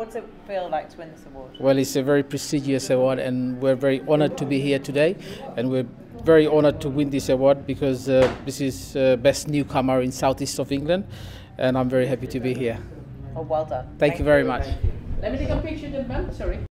What's it feel like to win this award? Well, it's a very prestigious award, and we're very honored to be here today. And we're very honored to win this award because uh, this is uh, best newcomer in southeast of England, and I'm very happy to be here. Oh, well done. Thank, you very much. Let me take a picture, of ma'am. Sorry.